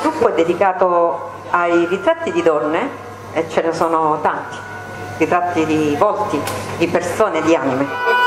gruppo è dedicato ai ritratti di donne e ce ne sono tanti, ritratti di volti, di persone, di anime.